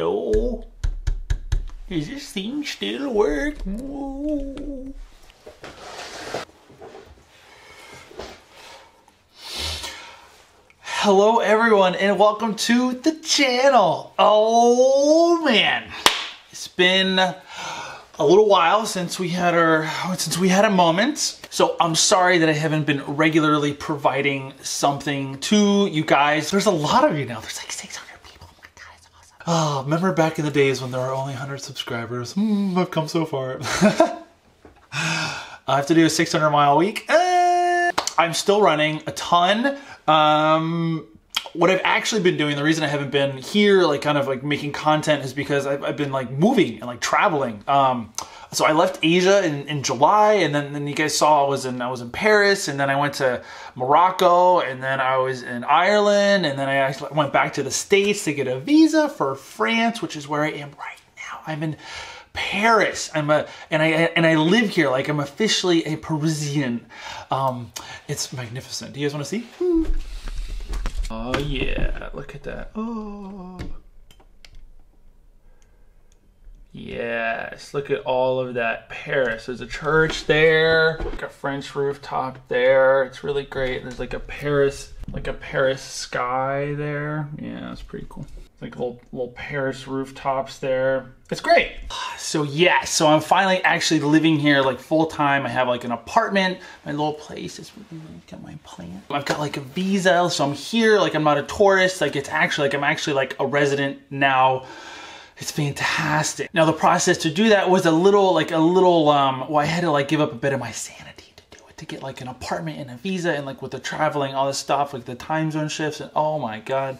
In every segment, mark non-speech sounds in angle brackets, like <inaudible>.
Hello? Is this thing still work? Hello everyone and welcome to the channel. Oh man, it's been a little while since we had our since we had a moment. So I'm sorry that I haven't been regularly providing something to you guys. There's a lot of you now. There's like 600 people. Oh my god, it's awesome. Oh, remember back in the days when there were only 100 subscribers? Mm, I've come so far. <laughs> I have to do a 600 mile week. Uh, I'm still running a ton. Um, what I've actually been doing, the reason I haven't been here, like kind of like making content is because I've, I've been like moving and like traveling. Um, so I left Asia in, in July and then, then you guys saw I was in, I was in Paris and then I went to Morocco and then I was in Ireland and then I went back to the States to get a visa for France, which is where I am right now. I'm in Paris. I'm a and I and I live here. Like I'm officially a Parisian. Um, it's magnificent. Do you guys want to see? Oh yeah, look at that. Oh. Yes, look at all of that Paris. There's a church there, like a French rooftop there. It's really great. There's like a Paris, like a Paris sky there. Yeah, it's pretty cool like little little Paris rooftops there. It's great. So yeah, so I'm finally actually living here like full time. I have like an apartment. My little place is got my plant. I've got like a visa, so I'm here. Like I'm not a tourist. Like it's actually like I'm actually like a resident now. It's fantastic. Now the process to do that was a little like a little um well I had to like give up a bit of my sanity to do it to get like an apartment and a visa and like with the traveling all this stuff like the time zone shifts and oh my god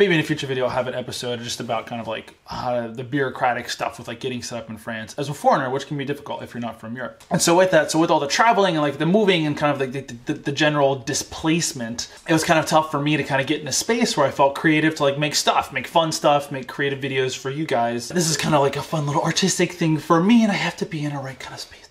maybe in a future video I'll have an episode just about kind of like uh, the bureaucratic stuff with like getting set up in France as a foreigner, which can be difficult if you're not from Europe. And so with that, so with all the traveling and like the moving and kind of like the, the, the general displacement, it was kind of tough for me to kind of get in a space where I felt creative to like make stuff, make fun stuff, make creative videos for you guys. This is kind of like a fun little artistic thing for me and I have to be in a right kind of space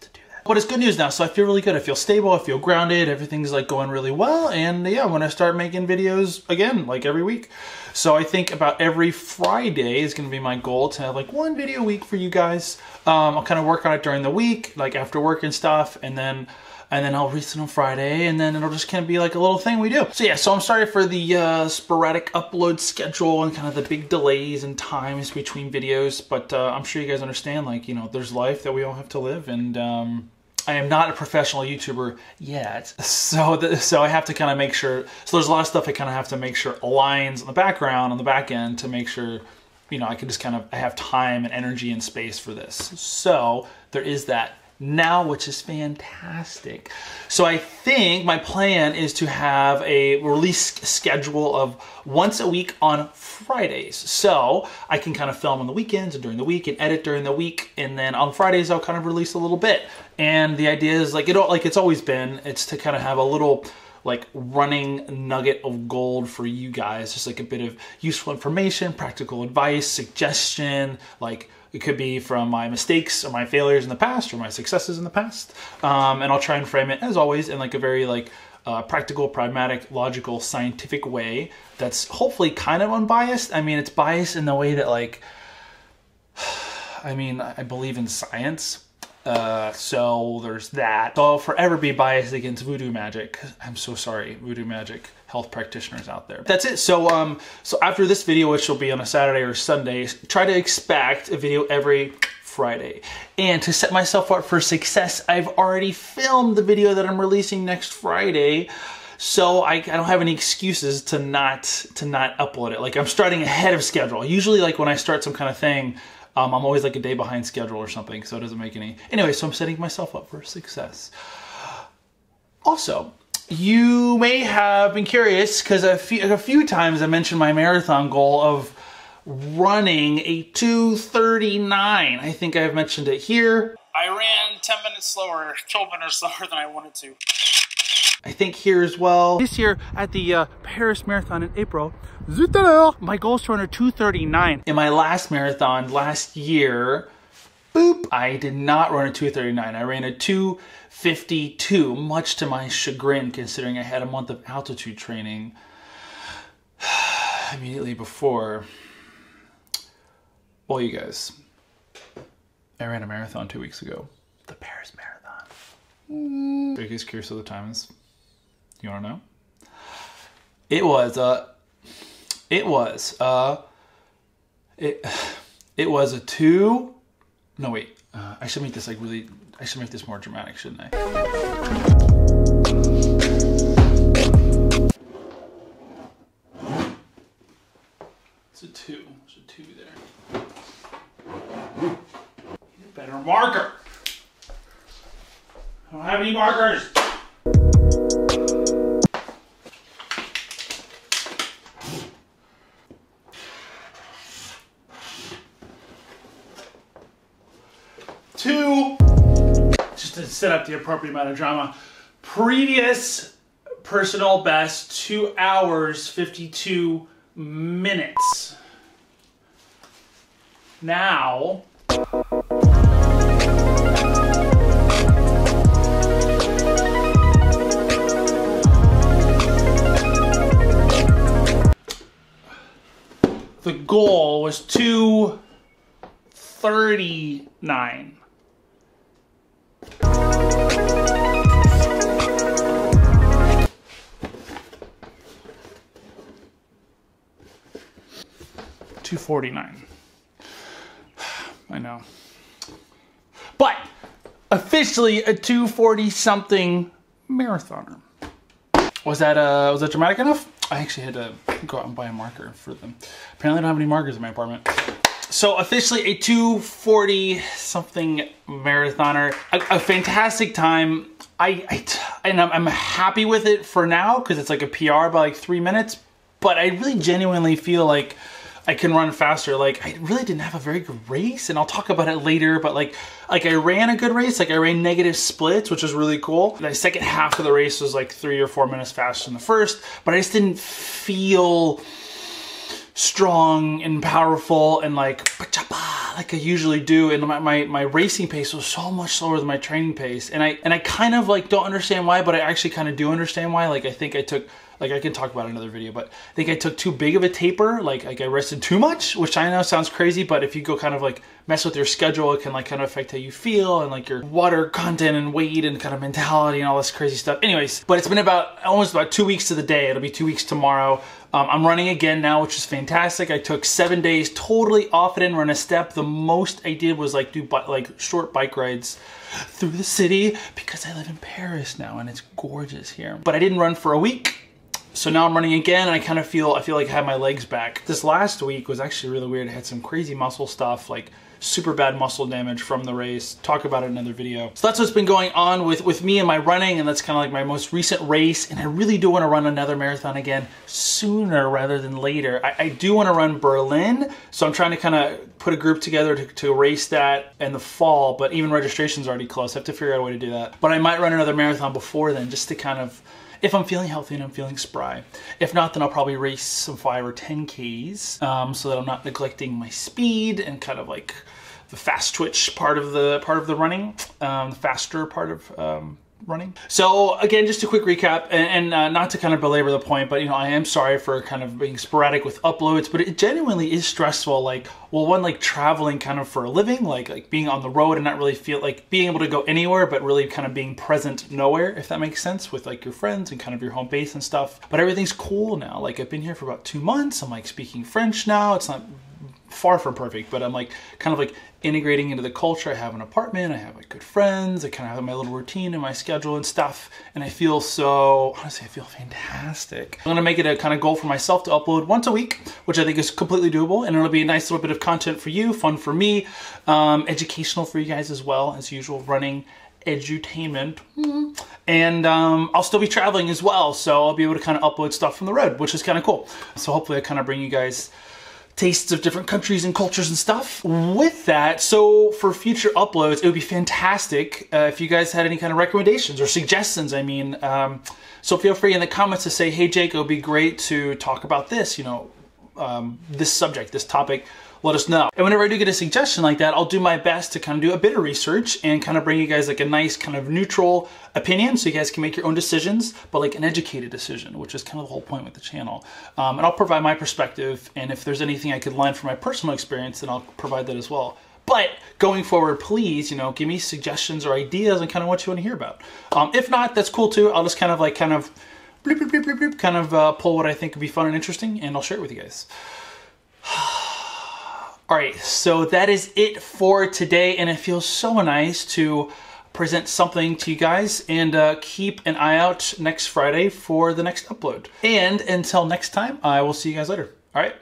but it's good news now, so I feel really good. I feel stable, I feel grounded, everything's like going really well, and yeah, I'm gonna start making videos again, like every week. So I think about every Friday is gonna be my goal to have like one video a week for you guys. Um, I'll kind of work on it during the week, like after work and stuff, and then and then I'll release it on Friday, and then it'll just kind of be like a little thing we do. So yeah, so I'm sorry for the uh, sporadic upload schedule and kind of the big delays and times between videos, but uh, I'm sure you guys understand, like, you know, there's life that we all have to live, and um, I am not a professional YouTuber yet, so the, so I have to kind of make sure. So there's a lot of stuff I kind of have to make sure aligns in the background on the back end to make sure, you know, I can just kind of I have time and energy and space for this. So there is that now, which is fantastic. So I think my plan is to have a release schedule of once a week on Fridays. So I can kind of film on the weekends and during the week and edit during the week. And then on Fridays, I'll kind of release a little bit. And the idea is like, it like it's always been, it's to kind of have a little like running nugget of gold for you guys. Just like a bit of useful information, practical advice, suggestion, like it could be from my mistakes or my failures in the past or my successes in the past. Um, and I'll try and frame it as always in like a very like uh, practical, pragmatic, logical, scientific way that's hopefully kind of unbiased. I mean, it's biased in the way that like, <sighs> I mean, I believe in science. Uh, so there's that. So I'll forever be biased against voodoo magic. I'm so sorry, voodoo magic health practitioners out there. That's it. So um, so after this video, which will be on a Saturday or Sunday, try to expect a video every Friday. And to set myself up for success, I've already filmed the video that I'm releasing next Friday. So I, I don't have any excuses to not to not upload it. Like I'm starting ahead of schedule. Usually like when I start some kind of thing, um, I'm always like a day behind schedule or something, so it doesn't make any. Anyway, so I'm setting myself up for success. Also, you may have been curious because a few, a few times I mentioned my marathon goal of running a 239. I think I've mentioned it here. I ran 10 minutes slower, 12 minutes slower than I wanted to. I think here as well. This year at the uh, Paris Marathon in April, my goal is to run a 239. In my last marathon last year, boop, I did not run a 239. I ran a 252, much to my chagrin considering I had a month of altitude training <sighs> immediately before. Well, you guys, I ran a marathon two weeks ago. The Paris Marathon. Are you guys curious what the time is? You want to know? It was uh, it was uh, it it was a two. No wait, uh, I should make this like really. I should make this more dramatic, shouldn't I? It's a two. There's a two there. Better marker. I don't have any markers. Set up the appropriate amount of drama. Previous personal best, two hours, 52 minutes. Now, the goal was 239. Two forty nine. <sighs> I know. But officially a 240 something marathoner. Was that uh was that dramatic enough? I actually had to go out and buy a marker for them. Apparently I don't have any markers in my apartment. So officially a 240 something marathoner, a, a fantastic time. I, I and I'm, I'm happy with it for now because it's like a PR by like three minutes. But I really genuinely feel like I can run faster. Like I really didn't have a very good race, and I'll talk about it later. But like, like I ran a good race. Like I ran negative splits, which was really cool. The second half of the race was like three or four minutes faster than the first, but I just didn't feel strong and powerful and like like I usually do and my, my, my racing pace was so much slower than my training pace and I and I kind of like don't understand why but I actually kind of do understand why like I think I took like I can talk about another video but I think I took too big of a taper like like I rested too much which I know sounds crazy but if you go kind of like mess with your schedule it can like kind of affect how you feel and like your water content and weight and kind of mentality and all this crazy stuff anyways but it's been about almost about two weeks to the day it'll be two weeks tomorrow um, I'm running again now, which is fantastic. I took seven days totally off it and run a step. The most I did was like do like short bike rides through the city because I live in Paris now and it's gorgeous here. But I didn't run for a week. So now I'm running again and I kind of feel, I feel like I have my legs back. This last week was actually really weird. I had some crazy muscle stuff like super bad muscle damage from the race. Talk about it in another video. So that's what's been going on with, with me and my running, and that's kind of like my most recent race. And I really do want to run another marathon again sooner rather than later. I, I do want to run Berlin, so I'm trying to kind of put a group together to, to race that in the fall, but even registration's already closed. I have to figure out a way to do that. But I might run another marathon before then just to kind of if I'm feeling healthy and I'm feeling spry. If not, then I'll probably race some 5 or 10 Ks um, so that I'm not neglecting my speed and kind of like the fast twitch part of the part of the running, um, the faster part of um, running. So again, just a quick recap, and, and uh, not to kind of belabor the point, but you know, I am sorry for kind of being sporadic with uploads, but it genuinely is stressful. Like, well, one like traveling kind of for a living, like like being on the road and not really feel like being able to go anywhere, but really kind of being present nowhere, if that makes sense, with like your friends and kind of your home base and stuff. But everything's cool now. Like I've been here for about two months. I'm like speaking French now. It's not far from perfect, but I'm like kind of like integrating into the culture. I have an apartment, I have like good friends, I kind of have my little routine and my schedule and stuff. And I feel so, honestly, I feel fantastic. I'm gonna make it a kind of goal for myself to upload once a week, which I think is completely doable. And it'll be a nice little bit of content for you, fun for me, um, educational for you guys as well, as usual, running edutainment. And um, I'll still be traveling as well, so I'll be able to kind of upload stuff from the road, which is kind of cool. So hopefully I kind of bring you guys tastes of different countries and cultures and stuff. With that, so for future uploads, it would be fantastic uh, if you guys had any kind of recommendations or suggestions. I mean, um, so feel free in the comments to say, hey, Jake, it would be great to talk about this, you know, um, this subject, this topic. Let us know. And whenever I do get a suggestion like that, I'll do my best to kind of do a bit of research and kind of bring you guys like a nice kind of neutral opinion so you guys can make your own decisions, but like an educated decision, which is kind of the whole point with the channel. Um, and I'll provide my perspective, and if there's anything I could learn from my personal experience, then I'll provide that as well. But going forward, please, you know, give me suggestions or ideas and kind of what you want to hear about. Um, if not, that's cool too. I'll just kind of like kind of bloop, bloop, bloop, bloop, bloop, kind of uh, pull what I think would be fun and interesting, and I'll share it with you guys. <sighs> All right, so that is it for today, and it feels so nice to present something to you guys and uh, keep an eye out next Friday for the next upload. And until next time, I will see you guys later. All right.